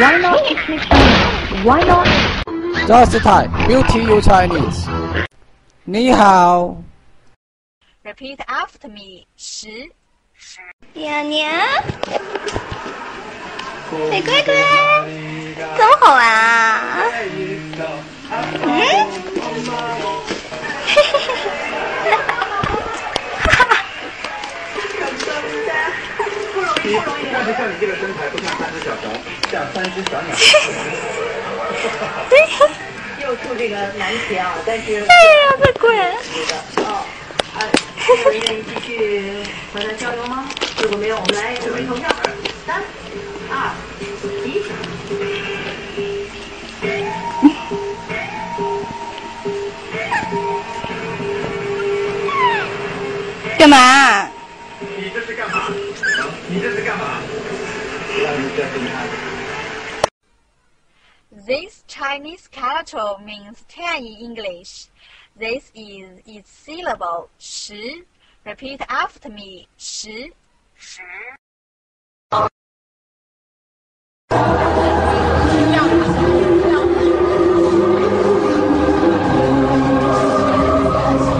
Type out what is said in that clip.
Why not speak Chinese? Why not? Just Thai, beauty you Chinese. 你好， Repeat after me. 十娘娘，哎，乖乖，怎么好玩啊？嗯， 但是像你这个身材，不像三只小熊，像三只小鸟。又出这个难题啊，但是哎呀，这滚！哦，啊，有人愿意继续和他交流吗？如果没有，我们来准备投票。三、二、一。干嘛？This Chinese character means ten in English. This is its syllable, shi. Repeat after me, shi. shi.